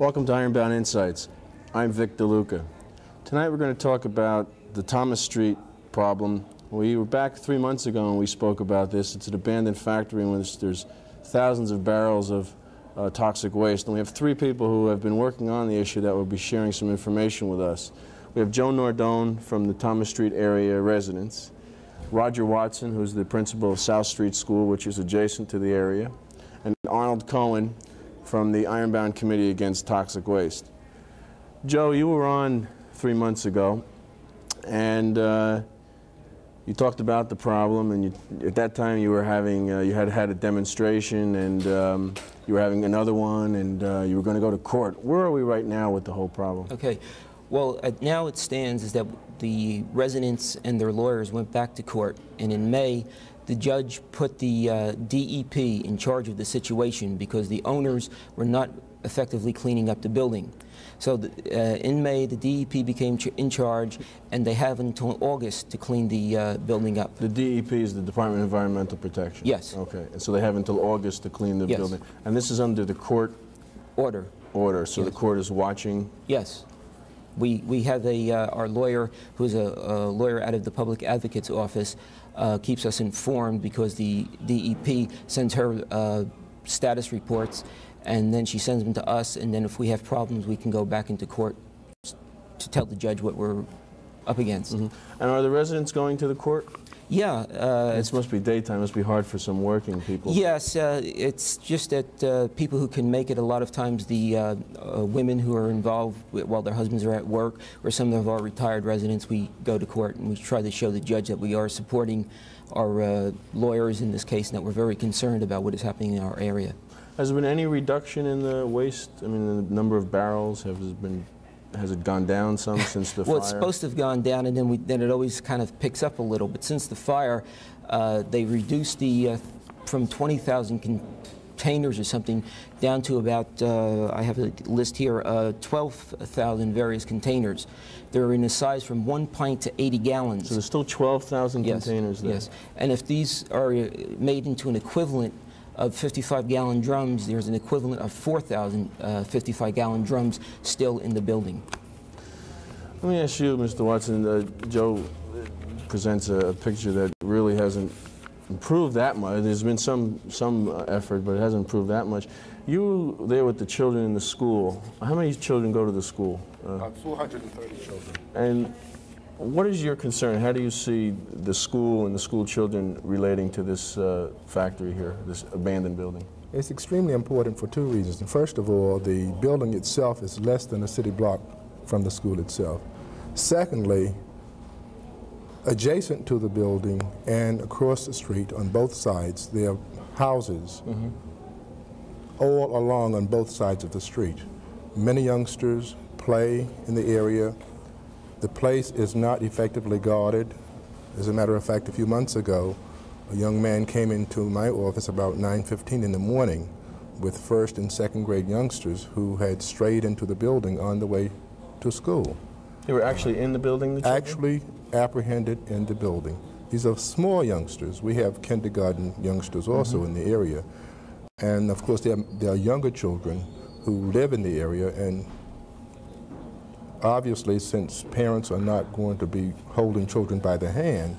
Welcome to Ironbound Insights. I'm Vic De Luca. Tonight we're going to talk about the Thomas Street problem. We were back three months ago and we spoke about this. It's an abandoned factory in which there's thousands of barrels of uh, toxic waste. And we have three people who have been working on the issue that will be sharing some information with us. We have Joe Nardone from the Thomas Street area residents, Roger Watson, who's the principal of South Street School, which is adjacent to the area, and Arnold Cohen from the Ironbound Committee Against Toxic Waste. Joe, you were on three months ago, and uh, you talked about the problem, and you, at that time you were having, uh, you had had a demonstration, and um, you were having another one, and uh, you were going to go to court. Where are we right now with the whole problem? Okay. Well, now it stands is that the residents and their lawyers went back to court, and in May, the judge put the uh, DEP in charge of the situation because the owners were not effectively cleaning up the building. So the, uh, in May, the DEP became ch in charge, and they have until August to clean the uh, building up. The DEP is the Department of Environmental Protection? Yes. Okay, and so they have until August to clean the yes. building. And this is under the court? Order. Order, so yes. the court is watching? Yes. We, we have a, uh, our lawyer, who's a, a, lawyer out of the Public Advocate's Office, uh, keeps us informed because the DEP sends her uh, status reports and then she sends them to us, and then if we have problems, we can go back into court to tell the judge what we're up against. Mm -hmm. And are the residents going to the court? Yeah. Uh, it must be daytime. It must be hard for some working people. Yes, uh, it's just that uh, people who can make it, a lot of times the uh, uh, women who are involved while their husbands are at work, or some of our retired residents, we go to court and we try to show the judge that we are supporting our uh, lawyers in this case and that we're very concerned about what is happening in our area. Has there been any reduction in the waste? I mean, the number of barrels has been has it gone down some since the well, fire? Well, it's supposed to have gone down, and then we, then it always kind of picks up a little. But since the fire, uh, they reduced the uh, from 20,000 containers or something down to about uh, I have a list here uh, 12,000 various containers. They're in a size from one pint to 80 gallons. So there's still 12,000 yes, containers there. Yes, and if these are uh, made into an equivalent of 55-gallon drums, there's an equivalent of 4,000 uh, 55-gallon drums still in the building. Let me ask you, Mr. Watson, uh, Joe presents a, picture that really hasn't improved that much. There's been some, some uh, effort, but it hasn't improved that much. You there with the children in the school. How many children go to the school? Uh, 430 children. And what is your concern? How do you see the school and the school children relating to this uh, factory here, this abandoned building? It's extremely important for two reasons. First of all, the building itself is less than a city block from the school itself. Secondly, adjacent to the building and across the street on both sides, there are houses mm -hmm. all along on both sides of the street. Many youngsters play in the area, the place is not effectively guarded. As a matter of fact, a few months ago, a young man came into my office about 9.15 in the morning with first and second grade youngsters who had strayed into the building on the way to school. They were actually in the building? The actually apprehended in the building. These are small youngsters. We have kindergarten youngsters also mm -hmm. in the area. And of course, there are, there are younger children who live in the area and obviously, since parents are not going to be holding children by the hand,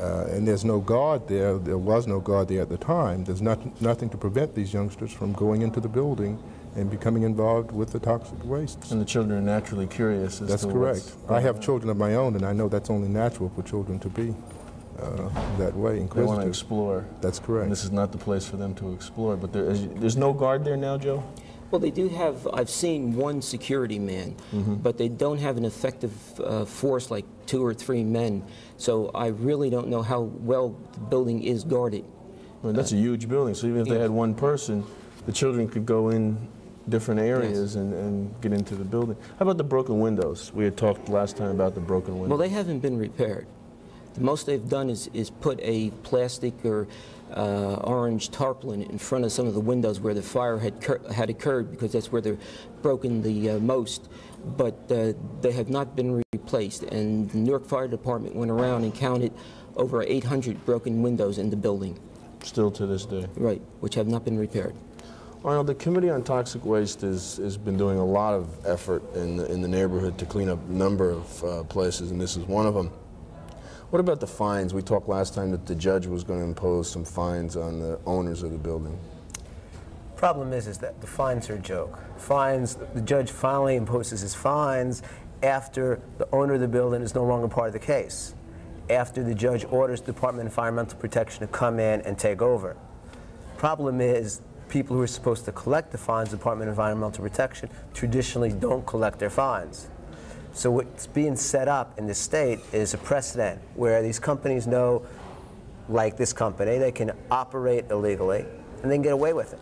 uh, and there's no guard there, there was no guard there at the time, there's not, nothing to prevent these youngsters from going into the building and becoming involved with the toxic wastes. And the children are naturally curious That's correct. I have children of my own, and I know that's only natural for children to be uh, that way, They want to explore. That's correct. And this is not the place for them to explore. But there is, there's no guard there now, Joe? Well, they do have, I've seen one security man, mm -hmm. but they don't have an effective uh, force like two or three men. So I really don't know how well the building is guarded. Well, that's uh, a huge building, so even if they had one person, the children could go in different areas yes. and, and get into the building. How about the broken windows? We had talked last time about the broken windows. Well, they haven't been repaired. The most they've done is, is put a plastic or uh, orange tarpaulin in front of some of the windows where the fire had, had occurred because that's where they're broken the uh, most. But uh, they have not been replaced. And the Newark Fire Department went around and counted over 800 broken windows in the building. Still to this day? Right, which have not been repaired. Arnold, the Committee on Toxic Waste has, has been doing a lot of effort in the, in the neighborhood to clean up a number of uh, places, and this is one of them. What about the fines? We talked last time that the judge was going to impose some fines on the owners of the building. Problem is, is that the fines are a joke. Fines, the judge finally imposes his fines after the owner of the building is no longer part of the case, after the judge orders the Department of Environmental Protection to come in and take over. Problem is, people who are supposed to collect the fines, Department of Environmental Protection, traditionally don't collect their fines. So what's being set up in the state is a precedent where these companies know, like this company, they can operate illegally and then get away with it.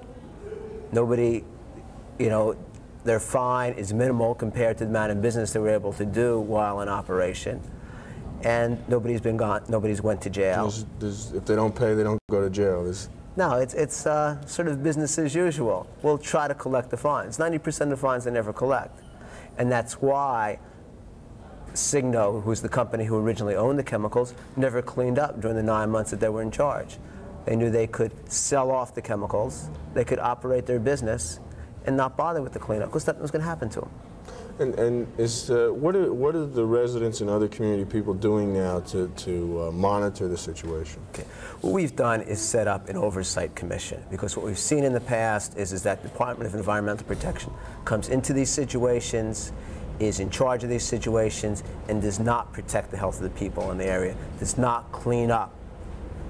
Nobody, you know, their fine is minimal compared to the amount of business they were able to do while in operation. And nobody's been gone, nobody's went to jail. There's, there's, if they don't pay, they don't go to jail. There's, no, it's, it's uh, sort of business as usual. We'll try to collect the fines. 90% of the fines they never collect. And that's why Cigno, who's the company who originally owned the chemicals, never cleaned up during the nine months that they were in charge. They knew they could sell off the chemicals, they could operate their business, and not bother with the cleanup because nothing was going to happen to them. And, and is, uh, what, are, what are the residents and other community people doing now to, to uh, monitor the situation? Okay. What we've done is set up an oversight commission because what we've seen in the past is, is that the Department of Environmental Protection comes into these situations, is in charge of these situations, and does not protect the health of the people in the area, does not clean up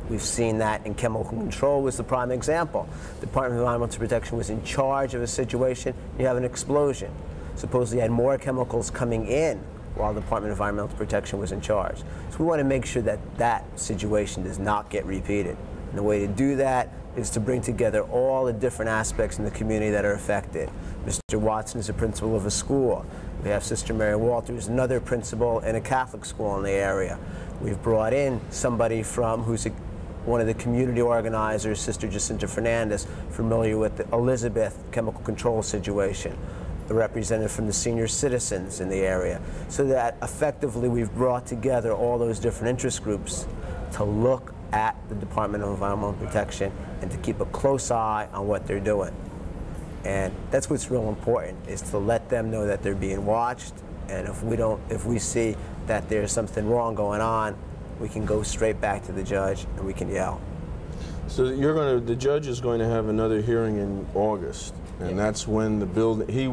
We've seen that in chemical control was the prime example. The Department of Environmental Protection was in charge of a situation, you have an explosion. Supposedly had more chemicals coming in while the Department of Environmental Protection was in charge. So we want to make sure that that situation does not get repeated. And the way to do that is to bring together all the different aspects in the community that are affected. Mr. Watson is a principal of a school. We have Sister Mary Walters, another principal in a Catholic school in the area. We've brought in somebody from who's a one of the community organizers, Sister Jacinta Fernandez, familiar with the Elizabeth chemical control situation, a representative from the senior citizens in the area, so that effectively we've brought together all those different interest groups to look at the Department of Environmental Protection and to keep a close eye on what they're doing. And that's what's real important, is to let them know that they're being watched, and if we don't, if we see that there's something wrong going on, we can go straight back to the judge and we can yell. So you're going to, the judge is going to have another hearing in August, and yeah. that's when the building, he,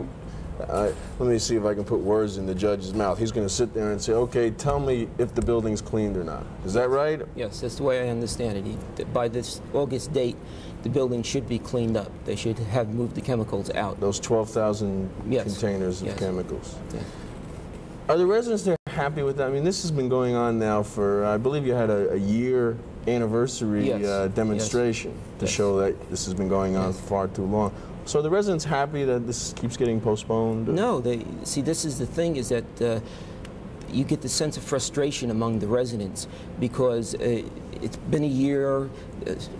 uh, let me see if I can put words in the judge's mouth. He's going to sit there and say, okay, tell me if the building's cleaned or not. Is that right? Yes, that's the way I understand it. He, by this August date, the building should be cleaned up. They should have moved the chemicals out. Those 12,000 yes. containers of yes. chemicals. Yes. Are the residents there happy with that? I mean, this has been going on now for, I believe you had a, a year anniversary uh, demonstration to show that this has been going on far too long. So are the residents happy that this keeps getting postponed? No, they see. This is the thing: is that uh, you get the sense of frustration among the residents because uh, it's been a year.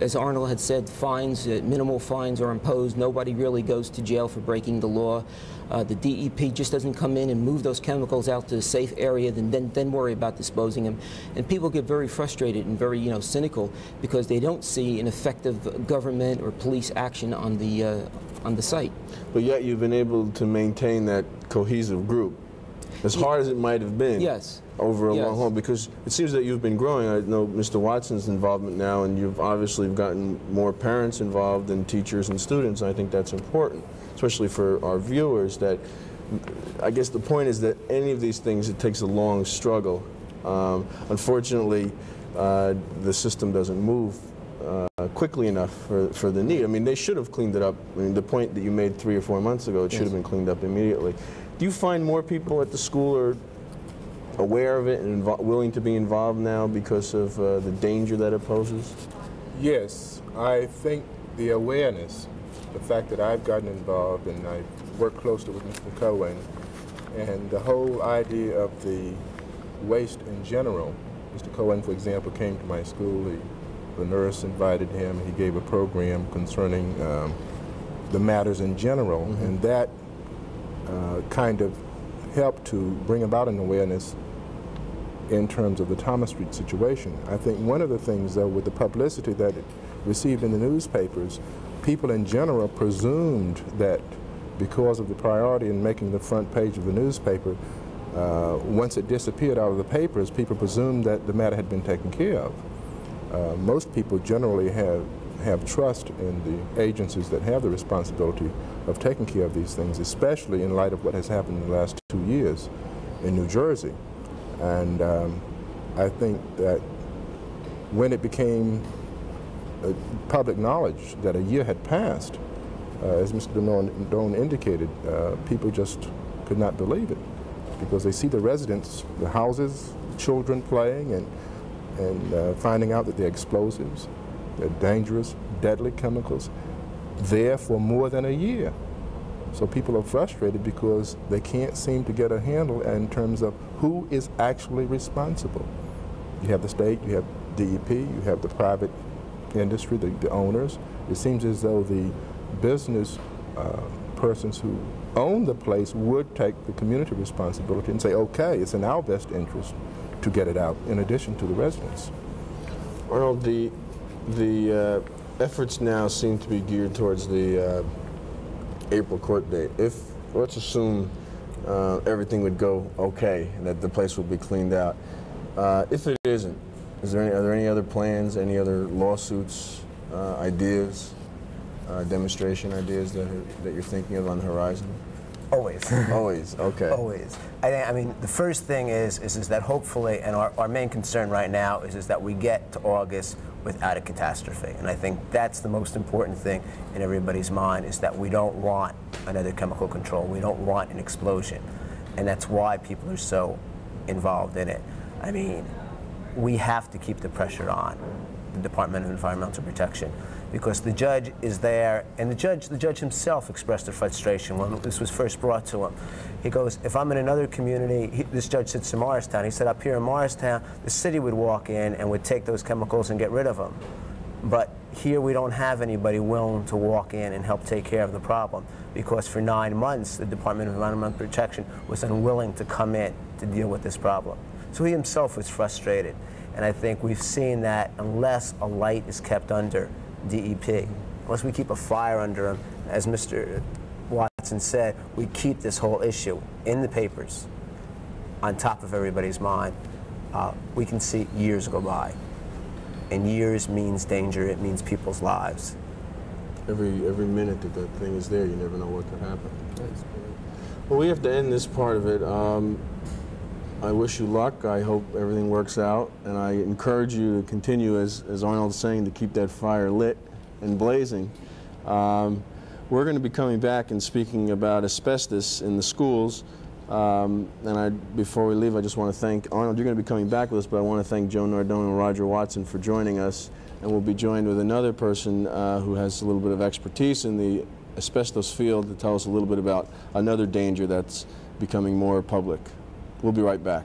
As Arnold had said, fines, uh, minimal fines are imposed. Nobody really goes to jail for breaking the law. Uh, the DEP just doesn't come in and move those chemicals out to a safe area, then, then, then worry about disposing them. And people get very frustrated and very, you know, cynical because they don't see an effective government or police action on the, uh, on the site. But yet you've been able to maintain that cohesive group as hard as it might have been. Yes. Over a yes. long haul, because it seems that you've been growing. I know Mr. Watson's involvement now, and you've obviously gotten more parents involved and teachers and students. I think that's important, especially for our viewers. That I guess the point is that any of these things, it takes a long struggle. Um, unfortunately, uh, the system doesn't move uh, quickly enough for, for the need. I mean, they should have cleaned it up. I mean, the point that you made three or four months ago, it yes. should have been cleaned up immediately. Do you find more people at the school are aware of it and willing to be involved now because of uh, the danger that it poses? Yes, I think the awareness, the fact that I've gotten involved and I work closely with Mr. Cohen, and the whole idea of the waste in general. Mr. Cohen, for example, came to my school. He, the nurse invited him. He gave a program concerning um, the matters in general, mm -hmm. and that kind of help to bring about an awareness in terms of the Thomas Street situation. I think one of the things, though, with the publicity that it received in the newspapers, people in general presumed that because of the priority in making the front page of the newspaper, uh, once it disappeared out of the papers, people presumed that the matter had been taken care of. Uh, most people generally have, have trust in the agencies that have the responsibility of taking care of these things, especially in light of what has happened in the last two years in New Jersey. And um, I think that when it became uh, public knowledge that a year had passed, uh, as Mr. Doan indicated, uh, people just could not believe it because they see the residents, the houses, children playing, and, and uh, finding out that they're explosives, they're dangerous, deadly chemicals, there for more than a year. So people are frustrated because they can't seem to get a handle in terms of who is actually responsible. You have the state, you have DEP, you have the private industry, the, the owners. It seems as though the business uh, persons who own the place would take the community responsibility and say, okay, it's in our best interest to get it out, in addition to the residents. Arnold, the, the uh, efforts now seem to be geared towards the uh, April court date. If, let's assume uh, everything would go okay, and that the place would be cleaned out. Uh, if it isn't, is there any, are there any other plans, any other lawsuits, uh, ideas, uh, demonstration ideas that, are, that you're thinking of on the horizon? Always. Always, okay. Always. I, I mean, the first thing is, is, is that hopefully, and our, our main concern right now is, is that we get to August without a catastrophe. And I think that's the most important thing in everybody's mind is that we don't want another chemical control. We don't want an explosion. And that's why people are so involved in it. I mean, we have to keep the pressure on the Department of Environmental Protection because the judge is there, and the judge, the judge himself expressed a frustration when this was first brought to him. He goes, if I'm in another community, he, this judge sits in Morristown, he said up here in Morristown, the city would walk in and would take those chemicals and get rid of them. But here we don't have anybody willing to walk in and help take care of the problem because for nine months the Department of Environmental Protection was unwilling to come in to deal with this problem. So he himself was frustrated. And I think we've seen that unless a light is kept under DEP. Unless we keep a fire under them, as Mr. Watson said, we keep this whole issue in the papers on top of everybody's mind. Uh, we can see years go by. And years means danger, it means people's lives. Every, every minute that that thing is there, you never know what could happen. Well, we have to end this part of it. Um, I wish you luck. I hope everything works out. And I encourage you to continue, as, as Arnold's saying, to keep that fire lit and blazing. Um, we're going to be coming back and speaking about asbestos in the schools. Um, and I, before we leave, I just want to thank Arnold. You're going to be coming back with us, but I want to thank Joe Nardone and Roger Watson for joining us. And we'll be joined with another person uh, who has a little bit of expertise in the asbestos field to tell us a little bit about another danger that's becoming more public. We'll be right back.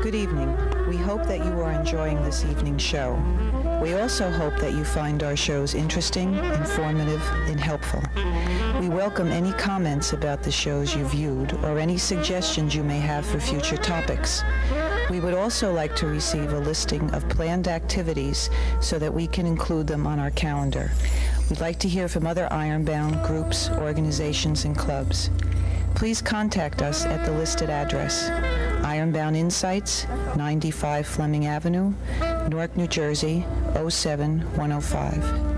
Good evening. We hope that you are enjoying this evening's show. We also hope that you find our shows interesting, informative, and helpful. We welcome any comments about the shows you viewed or any suggestions you may have for future topics. We would also like to receive a listing of planned activities so that we can include them on our calendar. We'd like to hear from other Ironbound groups, organizations, and clubs. Please contact us at the listed address. Ironbound Insights, 95 Fleming Avenue, Newark, New Jersey, 07105.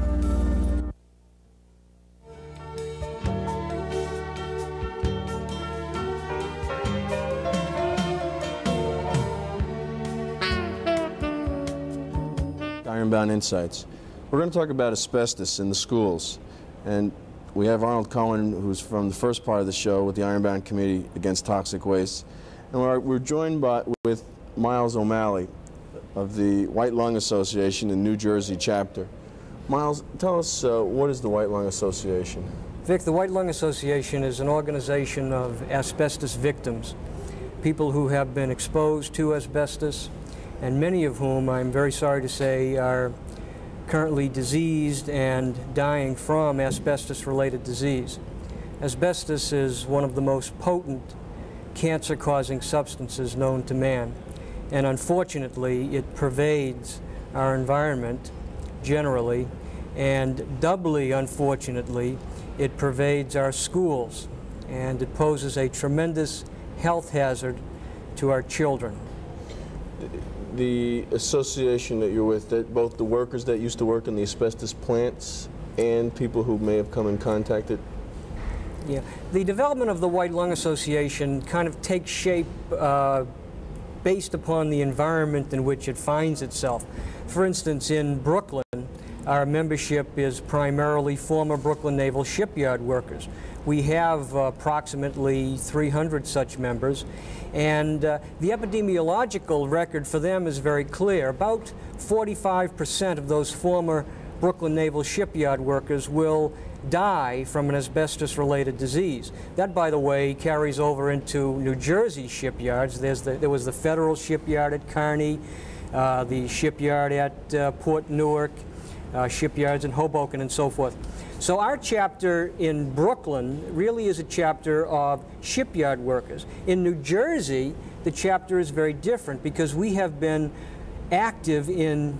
Ironbound Insights. We're going to talk about asbestos in the schools. And we have Arnold Cohen, who's from the first part of the show with the Ironbound Committee Against Toxic Waste. And we're, we're joined by, with Miles O'Malley of the White Lung Association in New Jersey chapter. Miles, tell us uh, what is the White Lung Association? Vic, the White Lung Association is an organization of asbestos victims, people who have been exposed to asbestos and many of whom, I'm very sorry to say, are currently diseased and dying from asbestos-related disease. Asbestos is one of the most potent cancer-causing substances known to man, and unfortunately it pervades our environment generally, and doubly unfortunately, it pervades our schools, and it poses a tremendous health hazard to our children. The association that you're with, that both the workers that used to work in the asbestos plants and people who may have come in contact it yeah, the development of the White Lung Association kind of takes shape uh, based upon the environment in which it finds itself. For instance, in Brooklyn, our membership is primarily former Brooklyn Naval shipyard workers. We have approximately 300 such members, and uh, the epidemiological record for them is very clear. About 45% of those former Brooklyn Naval shipyard workers will die from an asbestos-related disease. That, by the way, carries over into New Jersey shipyards. The, there was the federal shipyard at Kearny, uh, the shipyard at uh, Port Newark, uh, shipyards in Hoboken, and so forth. So our chapter in Brooklyn really is a chapter of shipyard workers. In New Jersey, the chapter is very different because we have been active in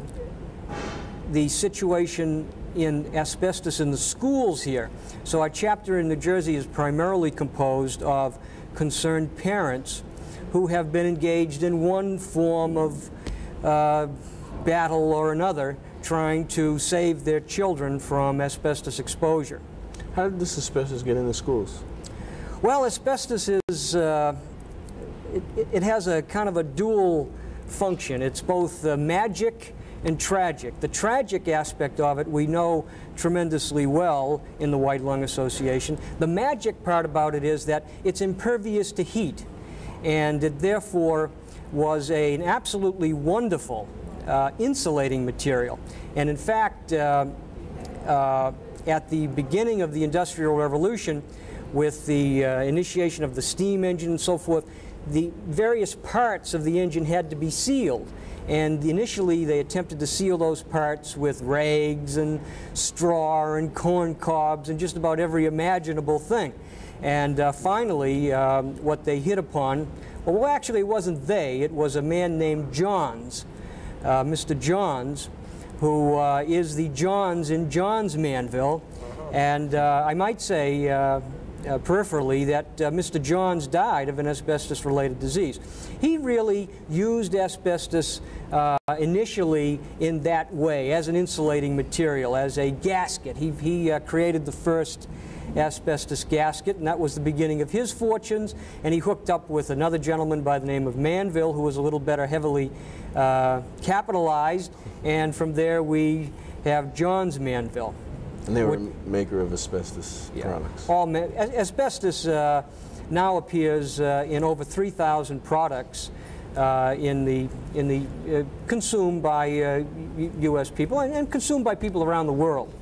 the situation in asbestos in the schools here. So our chapter in New Jersey is primarily composed of concerned parents who have been engaged in one form of uh, battle or another trying to save their children from asbestos exposure. How did this asbestos get in the schools? Well, asbestos is, uh, it, it, has a kind of a dual function. It's both uh, magic and tragic. The tragic aspect of it we know tremendously well in the White Lung Association. The magic part about it is that it's impervious to heat, and it therefore was a, an absolutely wonderful uh, insulating material. And in fact, uh, uh, at the beginning of the Industrial Revolution, with the uh, initiation of the steam engine and so forth, the various parts of the engine had to be sealed. And initially, they attempted to seal those parts with rags and straw and corn cobs and just about every imaginable thing. And uh, finally, um, what they hit upon, well, actually, it wasn't they, it was a man named Johns, uh, Mr. Johns, who uh, is the Johns in Johns Manville. And uh, I might say, uh, uh, peripherally that uh, Mr. Johns died of an asbestos-related disease. He really used asbestos uh, initially in that way, as an insulating material, as a gasket. He, he uh, created the first asbestos gasket, and that was the beginning of his fortunes. And he hooked up with another gentleman by the name of Manville, who was a little better heavily uh, capitalized. And from there, we have Johns Manville. And they were a maker of asbestos yeah. products. All asbestos uh, now appears uh, in over 3,000 products uh, in the in the uh, consumed by U.S. Uh, people and, and, consumed by people around the world.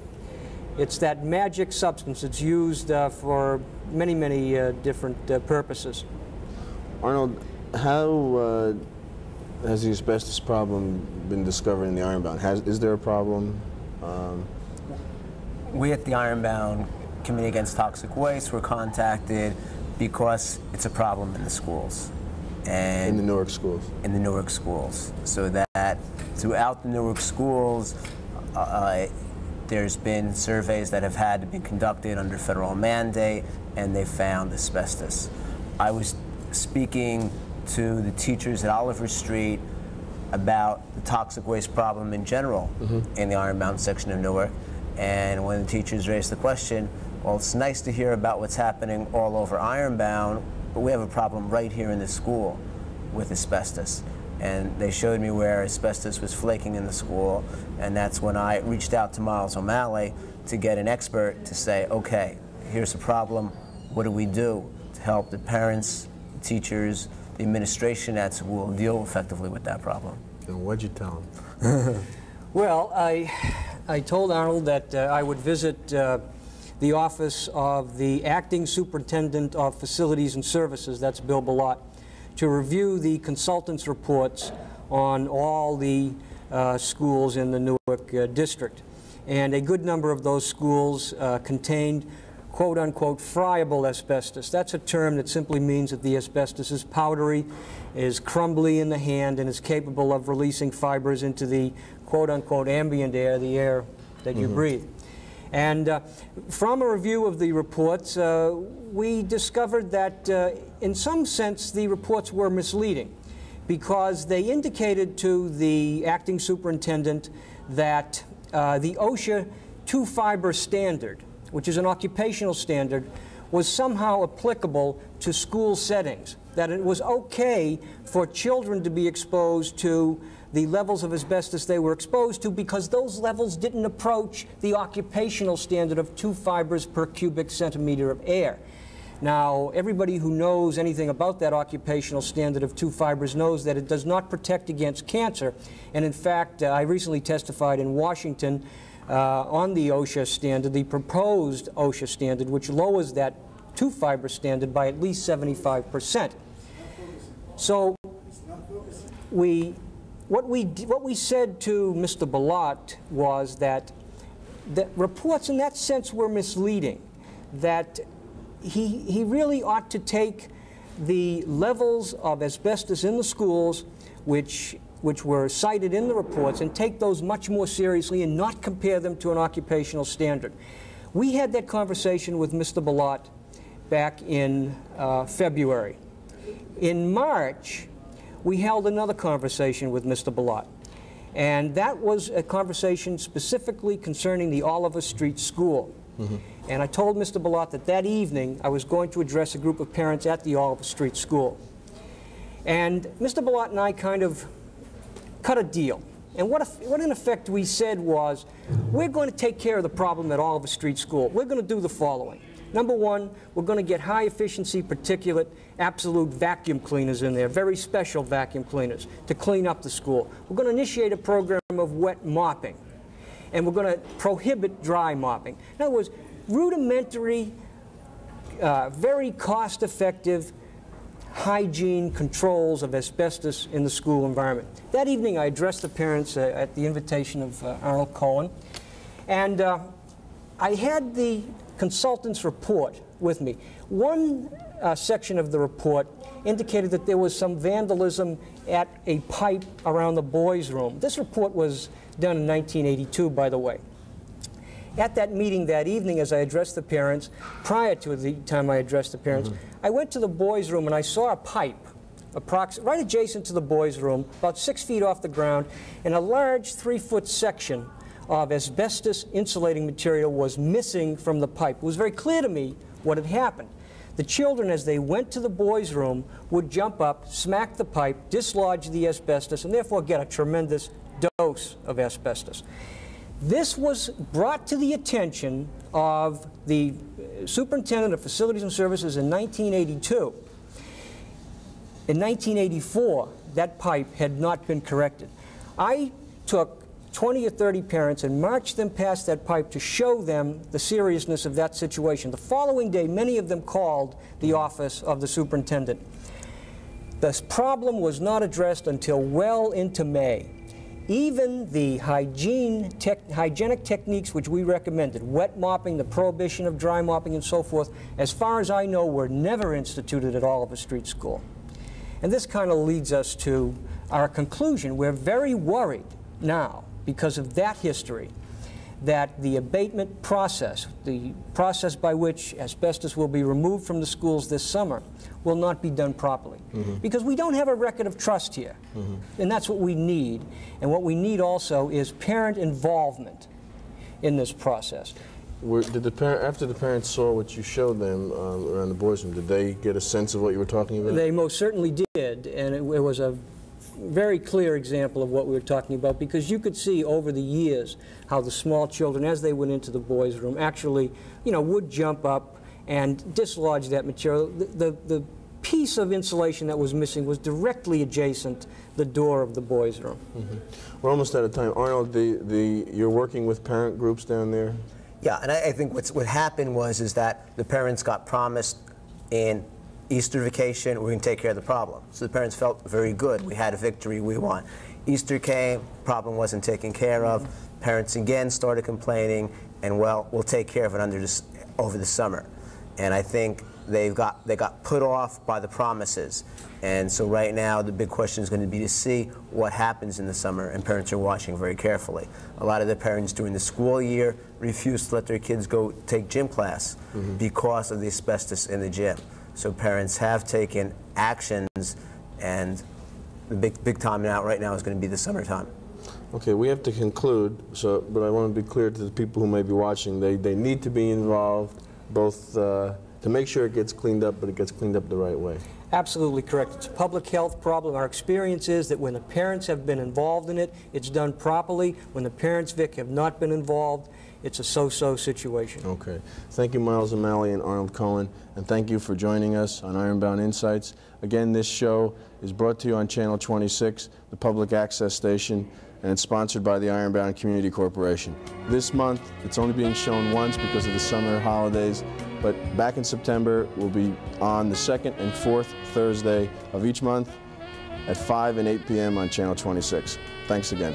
It's that magic substance. It's used uh, for many many different purposes. Arnold, how has the asbestos problem been discovered in the Ironbound? Has, is there a problem? Um, we at the Ironbound Committee Against Toxic Waste were contacted because it's a problem in the schools. And in the Newark schools. In the Newark schools. So that throughout the Newark schools, uh, uh, there's been surveys that have had to be conducted under federal mandate, and they found asbestos. I was speaking to the teachers at Oliver Street about the toxic waste problem in general mm -hmm. in the Ironbound section of Newark. And when the teachers raised the question, well, it's nice to hear about what's happening all over Ironbound, but we have a problem right here in the school with asbestos. And they showed me where asbestos was flaking in the school, and that's when I reached out to Miles O'Malley to get an expert to say, okay, here's a problem, what do we do to help the parents, the teachers, the administration at school deal effectively with that problem? And what'd you tell him? well, I, I told Arnold that uh, I would visit uh, the office of the Acting Superintendent of Facilities and Services, that's Bill Bellott, to review the consultant's reports on all the uh, schools in the Newark uh, district. And a good number of those schools uh, contained quote unquote friable asbestos. That's a term that simply means that the asbestos is powdery, is crumbly in the hand, and is capable of releasing fibers into the quote unquote ambient air, the air that you breathe. And uh, from a review of the reports, uh, we discovered that uh, in some sense the reports were misleading because they indicated to the acting superintendent that uh, the OSHA two-fiber standard, which is an occupational standard, was somehow applicable to school settings, that it was okay for children to be exposed to the levels of asbestos they were exposed to because those levels didn't approach the occupational standard of two fibers per cubic centimeter of air. Now, everybody who knows anything about that occupational standard of two fibers knows that it does not protect against cancer. And in fact, uh, I recently testified in Washington uh, on the OSHA standard, the proposed OSHA standard, which lowers that two fiber standard by at least 75 percent. So we, what we, what we said to Mr. Balot was that the reports in that sense were misleading, that he, he really ought to take the levels of asbestos in the schools, which, which were cited in the reports, and take those much more seriously and not compare them to an occupational standard. We had that conversation with Mr. Balot back in uh, February. In March, we held another conversation with Mr. Balot. And that was a conversation specifically concerning the Oliver Street School. Mm -hmm. And I told Mr. Balot that that evening I was going to address a group of parents at the Oliver Street School. And Mr. Balot and I kind of cut a deal. And what, if, what in effect we said was, we're going to take care of the problem at Oliver Street School. We're going to do the following. Number one, we're going to get high efficiency particulate absolute vacuum cleaners in there, very special vacuum cleaners, to clean up the school. We're going to initiate a program of wet mopping. And we're going to prohibit dry mopping. In other words, rudimentary, uh, very cost-effective hygiene controls of asbestos in the school environment. That evening I addressed the parents uh, at the invitation of uh, Arnold Cohen, and uh, I had the consultant's report with me. One uh, section of the report indicated that there was some vandalism at a pipe around the boys' room. This report was done in 1982, by the way. At that meeting that evening, as I addressed the parents, prior to the time I addressed the parents, mm -hmm. I went to the boys' room and I saw a pipe right adjacent to the boys' room, about six feet off the ground, in a large three-foot section of asbestos insulating material was missing from the pipe. It was very clear to me what had happened. The children, as they went to the boys' room, would jump up, smack the pipe, dislodge the asbestos, and therefore get a tremendous dose of asbestos. This was brought to the attention of the Superintendent of Facilities and Services in 1982. In 1984, that pipe had not been corrected. I took 20 or 30 parents and marched them past that pipe to show them the seriousness of that situation. The following day, many of them called the office of the superintendent. The problem was not addressed until well into May. Even the hygiene tech, hygienic techniques which we recommended, wet mopping, the prohibition of dry mopping, and so forth, as far as I know, were never instituted at Oliver Street School. And this kind of leads us to our conclusion. We're very worried now because of that history that the abatement process, the process by which asbestos will be removed from the schools this summer, will not be done properly. Mm -hmm. Because we don't have a record of trust here. Mm -hmm. And that's what we need. And what we need also is parent involvement in this process. Were, did the parent, after the parents saw what you showed them um, around the boys' room, did they get a sense of what you were talking about? They most certainly did, and it, it was a very clear example of what we were talking about because you could see over the years how the small children, as they went into the boys' room, actually, you know, would jump up and dislodge that material. The, the, the piece of insulation that was missing was directly adjacent the door of the boys' room. Mm -hmm. We're almost out of time. Arnold, the, the, you're working with parent groups down there? Yeah, and I, I think what's, what happened was is that the parents got promised and Easter vacation, we're going to take care of the problem. So the parents felt very good. We had a victory, we won. Easter came, problem wasn't taken care of. Parents again started complaining, and well, we'll take care of it under this, over the summer. And I think they've got they got put off by the promises. And so right now the big question is going to be to see what happens in the summer, and parents are watching very carefully. A lot of the parents during the school year refuse to let their kids go take gym class mm-hmm. because of the asbestos in the gym. So parents have taken actions, and the big big time out right now is going to be the summertime. Okay, we have to conclude. So, but I want to be clear to the people who may be watching. They they need to be involved, both. Uh, to make sure it gets cleaned up, but it gets cleaned up the right way. Absolutely correct. It's a public health problem. Our experience is that when the parents have been involved in it, it's done properly. When the parents, Vic, have not been involved, it's a so-so situation. Okay. Thank you, Miles O'Malley and Arnold Cohen, and thank you for joining us on Ironbound Insights. Again, this show is brought to you on Channel 26, the public access station, and it's sponsored by the Ironbound Community Corporation. This month, it's only being shown once because of the summer holidays, but back in September, we'll be on the second and fourth Thursday of each month at 5 and 8 p.m. on Channel 26. Thanks again.